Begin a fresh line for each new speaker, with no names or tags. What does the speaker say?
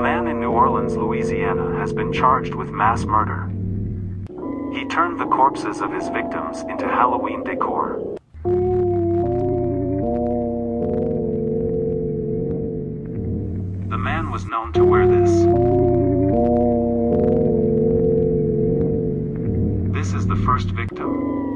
man in New Orleans, Louisiana, has been charged with mass murder. He turned the corpses of his victims into Halloween decor. The man was known to wear this. This is the first victim.